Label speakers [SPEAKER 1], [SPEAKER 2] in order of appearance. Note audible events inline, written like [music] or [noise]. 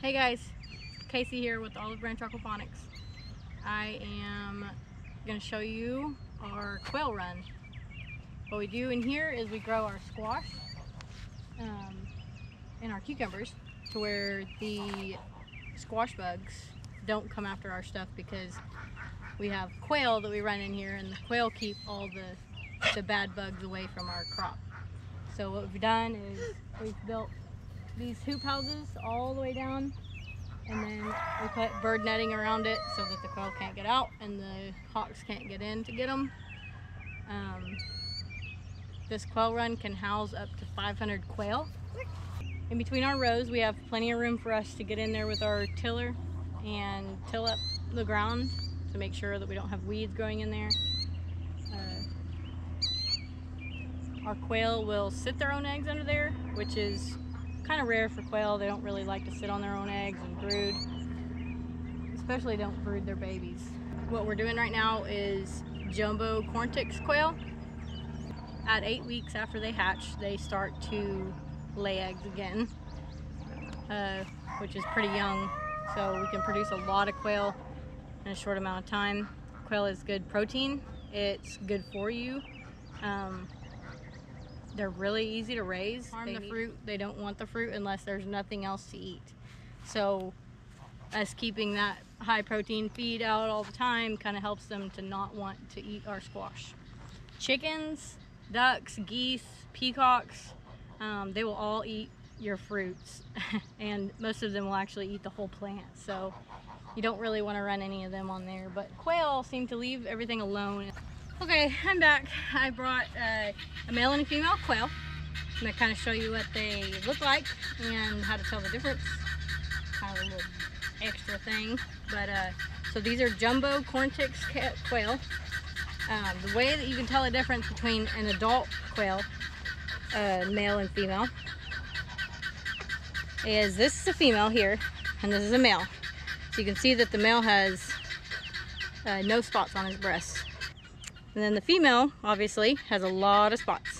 [SPEAKER 1] Hey guys, Casey here with Olive Branch Aquaponics. I am going to show you our quail run. What we do in here is we grow our squash um, and our cucumbers to where the squash bugs don't come after our stuff because we have quail that we run in here and the quail keep all the, the bad bugs away from our crop. So what we've done is we've built these hoop houses all the way down and then we put bird netting around it so that the quail can't get out and the hawks can't get in to get them. Um, this quail run can house up to 500 quail. In between our rows we have plenty of room for us to get in there with our tiller and till up the ground to make sure that we don't have weeds growing in there. Uh, our quail will sit their own eggs under there, which is kind of rare for quail. They don't really like to sit on their own eggs and brood. Especially don't brood their babies. What we're doing right now is jumbo Coturnix quail. At eight weeks after they hatch, they start to lay eggs again, uh, which is pretty young. So we can produce a lot of quail in a short amount of time. Quail is good protein. It's good for you. Um, they're really easy to raise. Harm the fruit. They don't want the fruit unless there's nothing else to eat. So us keeping that high protein feed out all the time kind of helps them to not want to eat our squash. Chickens, ducks, geese, peacocks, um, they will all eat your fruits [laughs] and most of them will actually eat the whole plant. So you don't really want to run any of them on there. But quail seem to leave everything alone. Okay, I'm back. I brought uh, a male and a female quail. I'm going to kind of show you what they look like and how to tell the difference. Kind of a little extra thing. But uh, so these are jumbo Coturnix quail. Um, the way that you can tell the difference between an adult quail, uh, male and female, is this is a female here and this is a male. So you can see that the male has uh, no spots on his breast. And then the female, obviously, has a lot of spots.